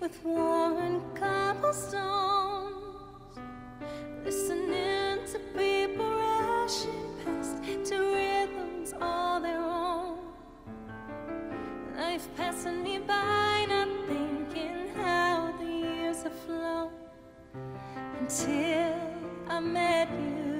with worn cobblestones, listening to people rushing past to rhythms all their own. Life passing me by, not thinking how the years have flown until I met you.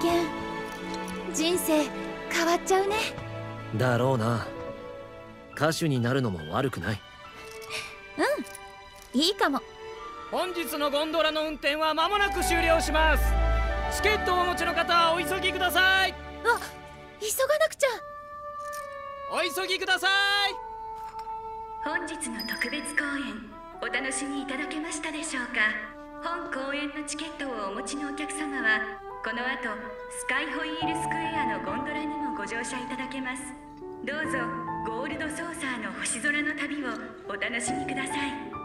験。人生変わっちゃうね。だろうな。歌手になるのも悪くない。いいかも。本日のゴンドラの運転は間もなく終了します。チケットをお持ちの方はお急ぎください。あ急がなくちゃ。お急ぎください。本日の特別公演お楽しみいただけましたでしょうか？本公演のチケットをお持ちのお客様はこの後スカイホイールスクエアのゴンドラにもご乗車いただけます。どうぞゴールドソーサーの星空の旅をお楽しみください。